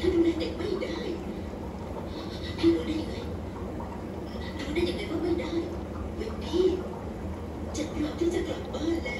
เธอดูแลเด็กไม่ได้พี่รู้ได้ยังไงรู้ได้ยังไงว่าไม่ได้เฮ้ยพี่จะพรับที่จะกลับบ้านแล้ว